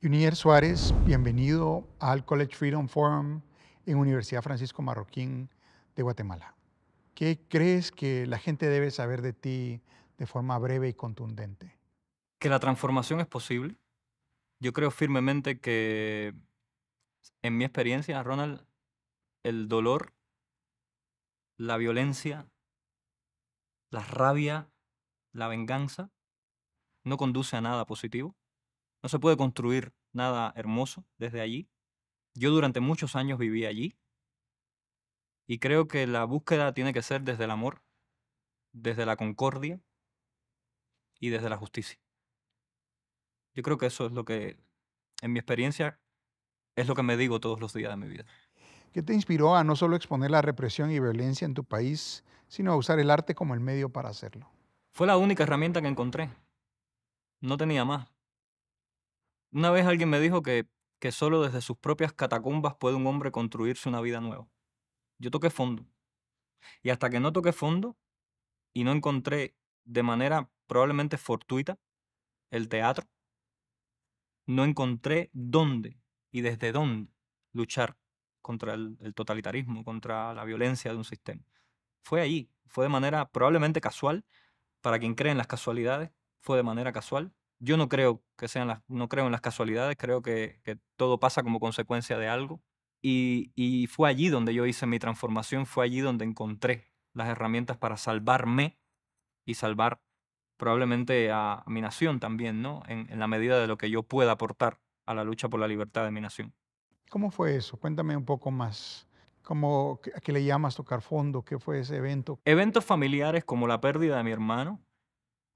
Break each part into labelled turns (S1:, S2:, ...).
S1: Junier Suárez, bienvenido al College Freedom Forum en Universidad Francisco Marroquín de Guatemala. ¿Qué crees que la gente debe saber de ti de forma breve y contundente?
S2: Que la transformación es posible. Yo creo firmemente que, en mi experiencia, Ronald, el dolor, la violencia, la rabia, la venganza, no conduce a nada positivo. No se puede construir nada hermoso desde allí. Yo durante muchos años viví allí y creo que la búsqueda tiene que ser desde el amor, desde la concordia y desde la justicia. Yo creo que eso es lo que, en mi experiencia, es lo que me digo todos los días de mi vida.
S1: ¿Qué te inspiró a no solo exponer la represión y violencia en tu país, sino a usar el arte como el medio para hacerlo?
S2: Fue la única herramienta que encontré. No tenía más. Una vez alguien me dijo que, que solo desde sus propias catacumbas puede un hombre construirse una vida nueva. Yo toqué fondo. Y hasta que no toqué fondo y no encontré de manera probablemente fortuita el teatro, no encontré dónde y desde dónde luchar contra el, el, totalitarismo, contra la violencia de un sistema. Fue allí, fue de manera probablemente casual, para quien cree en las casualidades, fue de manera casual. Yo no creo que sean las, no creo en las casualidades, creo que, que todo pasa como consecuencia de algo. Y, y fue allí donde yo hice mi transformación, fue allí donde encontré las herramientas para salvarme y salvar probablemente a mi nación también, ¿no? En, en, la medida de lo que yo pueda aportar a la lucha por la libertad de mi nación.
S1: ¿Cómo fue eso? Cuéntame un poco más. ¿Cómo, ¿A qué le llamas tocar fondo? ¿Qué fue ese evento?
S2: Eventos familiares como la pérdida de mi hermano,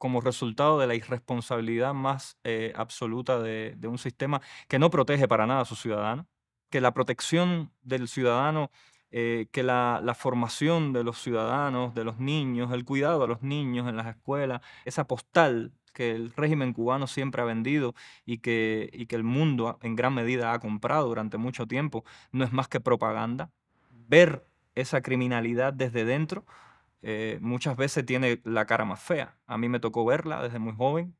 S2: como resultado de la irresponsabilidad más eh, absoluta de, un sistema que no protege para nada a sus ciudadanos, que la protección del ciudadano, eh, que la, formación de los ciudadanos, de los niños, el cuidado de los niños en las escuelas, esa postal que el régimen cubano siempre ha vendido y que el mundo en gran medida ha comprado durante mucho tiempo, no es más que propaganda. Ver esa criminalidad desde dentro eh, muchas veces tiene la cara más fea. A mí me tocó verla desde muy joven,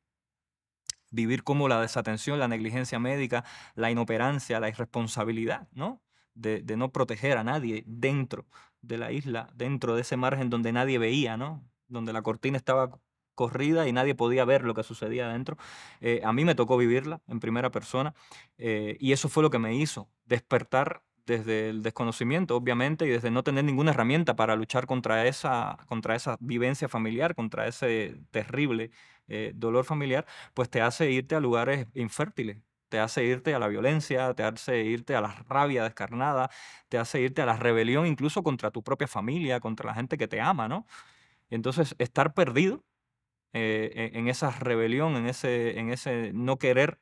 S2: vivir como la desatención, la negligencia médica, la inoperancia, la irresponsabilidad, ¿no? De, no proteger a nadie dentro de la isla, dentro de ese margen donde nadie veía, ¿no? Donde la cortina estaba corrida y nadie podía ver lo que sucedía adentro. Eh, a mí me tocó vivirla en primera persona eh, y eso fue lo que me hizo despertar desde el desconocimiento, obviamente, y desde no tener ninguna herramienta para luchar contra esa, contra esa vivencia familiar, contra ese terrible eh, dolor familiar, pues te hace irte a lugares infértiles, te hace irte a la violencia, te hace irte a la rabia descarnada, te hace irte a la rebelión incluso contra tu propia familia, contra la gente que te ama, ¿no? Entonces, estar perdido eh, en esa rebelión, en ese, en ese no querer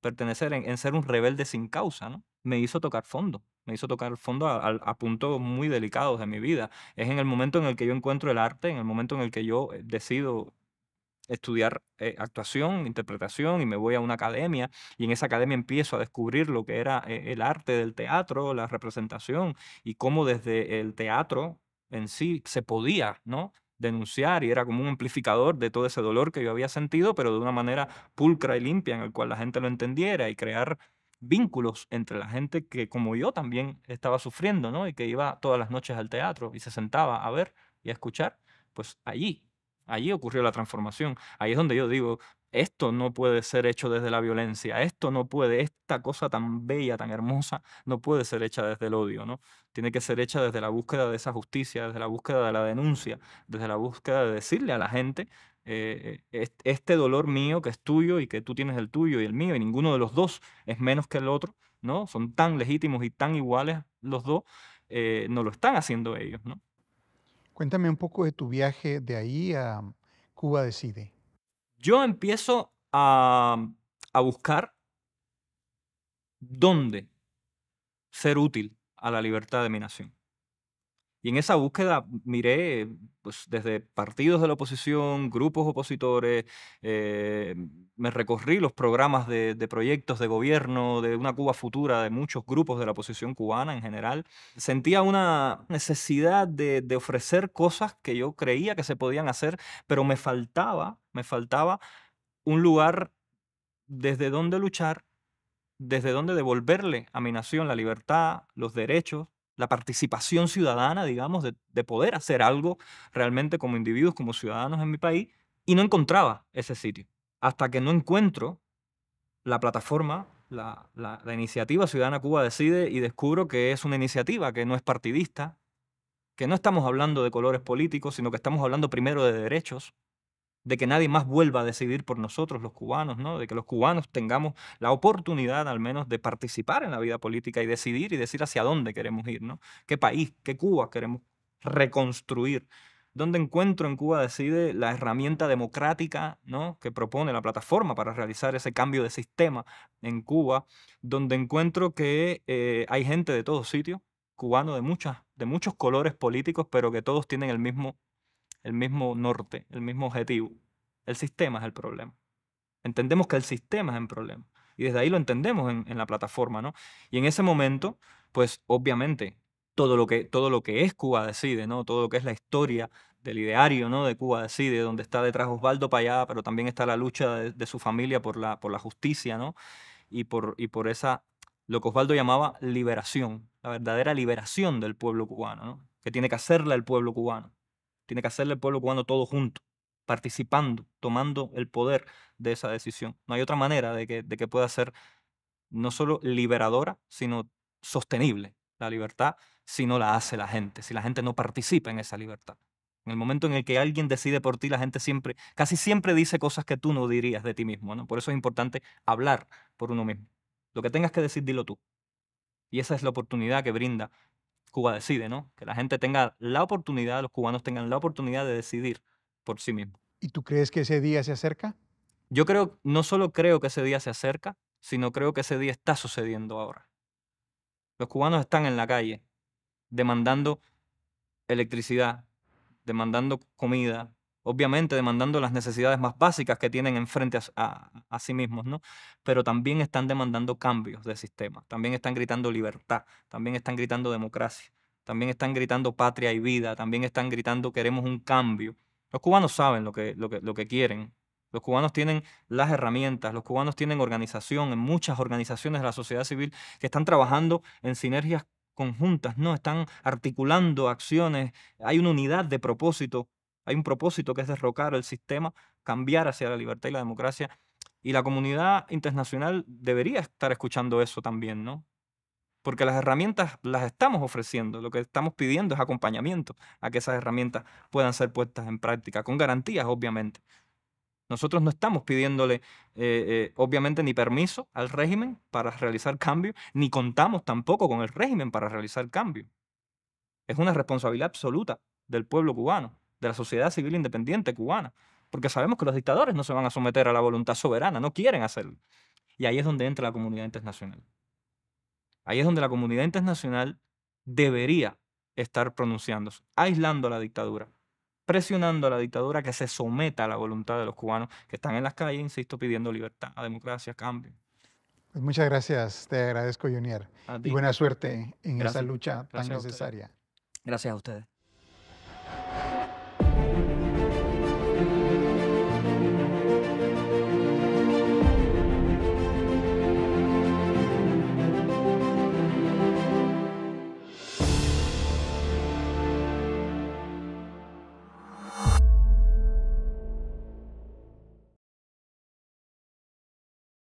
S2: pertenecer, en, en, ser un rebelde sin causa, ¿no? Me hizo tocar fondo, me hizo tocar fondo a, a, a, puntos muy delicados de mi vida. Es en el momento en el que yo encuentro el arte, en el momento en el que yo eh, decido estudiar eh, actuación, interpretación y me voy a una academia y en esa academia empiezo a descubrir lo que era eh, el arte del teatro, la representación y cómo desde el teatro en sí se podía, ¿no? denunciar y era como un amplificador de todo ese dolor que yo había sentido, pero de una manera pulcra y limpia en el cual la gente lo entendiera y crear vínculos entre la gente que como yo también estaba sufriendo, ¿no? Y que iba todas las noches al teatro y se sentaba a ver y a escuchar, pues allí, allí ocurrió la transformación. Ahí es donde yo digo, esto no puede ser hecho desde la violencia, esto no puede, esta cosa tan bella, tan hermosa, no puede ser hecha desde el odio, ¿no? Tiene que ser hecha desde la búsqueda de esa justicia, desde la búsqueda de la denuncia, desde la búsqueda de decirle a la gente, eh, este dolor mío que es tuyo y que tú tienes el tuyo y el mío, y ninguno de los dos es menos que el otro, ¿no? Son tan legítimos y tan iguales los dos, eh, no lo están haciendo ellos, ¿no?
S1: Cuéntame un poco de tu viaje de ahí a Cuba Decide
S2: yo empiezo a, a buscar dónde ser útil a la libertad de mi nación. Y en esa búsqueda miré pues, desde partidos de la oposición, grupos opositores, eh, me recorrí los programas de, proyectos de gobierno de una Cuba futura, de muchos grupos de la oposición cubana en general. Sentía una necesidad de, de ofrecer cosas que yo creía que se podían hacer, pero me faltaba, me faltaba un lugar desde donde luchar desde dónde devolverle a mi nación la libertad, los derechos, la participación ciudadana, digamos, de, de poder hacer algo realmente como individuos, como ciudadanos en mi país, y no encontraba ese sitio. Hasta que no encuentro la plataforma, la, la- la iniciativa Ciudadana Cuba Decide, y descubro que es una iniciativa que no es partidista, que no estamos hablando de colores políticos, sino que estamos hablando primero de derechos, de que nadie más vuelva a decidir por nosotros los cubanos, ¿no? De que los cubanos tengamos la oportunidad al menos de participar en la vida política y decidir y decir hacia dónde queremos ir, ¿no? ¿Qué país, qué Cuba queremos reconstruir? ¿Dónde encuentro en Cuba Decide la herramienta democrática, ¿no? que propone la plataforma para realizar ese cambio de sistema en Cuba? Donde encuentro que eh, hay gente de todos sitios, cubanos de, muchas, de muchos colores políticos, pero que todos tienen el mismo el mismo norte, el mismo objetivo. El sistema es el problema. Entendemos que el sistema es el problema. Y desde ahí lo entendemos en, en la plataforma, ¿no? Y en ese momento, pues obviamente, todo lo que, todo lo que es Cuba Decide, ¿no? Todo lo que es la historia del ideario, ¿no? De Cuba Decide, donde está detrás Osvaldo Payá, pero también está la lucha de, de su familia por la, por la justicia, ¿no? Y por, y por esa, lo que Osvaldo llamaba liberación, la verdadera liberación del pueblo cubano, ¿no? Que tiene que hacerla el pueblo cubano. Tiene que hacerle el pueblo cubano todo junto, participando, tomando el poder de esa decisión. No hay otra manera de que, pueda ser no solo liberadora, sino sostenible la libertad si no la hace la gente, si la gente no participa en esa libertad. En el momento en el que alguien decide por ti, la gente siempre, casi siempre dice cosas que tú no dirías de ti mismo. ¿no? Por eso es importante hablar por uno mismo. Lo que tengas que decir, dilo tú. Y esa es la oportunidad que brinda Cuba Decide, ¿no? Que la gente tenga la oportunidad, los cubanos tengan la oportunidad de decidir por sí mismos.
S1: ¿Y tú crees que ese día se acerca?
S2: Yo creo, no solo creo que ese día se acerca, sino creo que ese día está sucediendo ahora. Los cubanos están en la calle demandando electricidad, demandando comida, obviamente demandando las necesidades más básicas que tienen enfrente a, a, a, sí mismos, ¿no? Pero también están demandando cambios de sistema, también están gritando libertad, también están gritando democracia, también están gritando patria y vida, también están gritando queremos un cambio. Los cubanos saben lo que, lo que, lo que quieren, los cubanos tienen las herramientas, los cubanos tienen organización, en muchas organizaciones de la sociedad civil que están trabajando en sinergias conjuntas, ¿no? Están articulando acciones, hay una unidad de propósito, hay un propósito que es derrocar el sistema, cambiar hacia la libertad y la democracia, y la comunidad internacional debería estar escuchando eso también, ¿no? Porque las herramientas las estamos ofreciendo, lo que estamos pidiendo es acompañamiento a que esas herramientas puedan ser puestas en práctica, con garantías, obviamente. Nosotros no estamos pidiéndole, eh, eh, obviamente, ni permiso al régimen para realizar cambios, ni contamos tampoco con el régimen para realizar cambios. Es una responsabilidad absoluta del pueblo cubano, de la sociedad civil independiente cubana, porque sabemos que los dictadores no se van a someter a la voluntad soberana, no quieren hacerlo. Y ahí es donde entra la comunidad internacional. Ahí es donde la comunidad internacional debería estar pronunciándose, aislando a la dictadura, presionando a la dictadura que se someta a la voluntad de los cubanos que están en las calles, insisto, pidiendo libertad, democracia, cambio.
S1: Pues muchas gracias, te agradezco, Junior. Y buena suerte en
S2: gracias.
S1: esa lucha tan
S2: Gracias
S1: necesaria.
S2: Gracias a ustedes.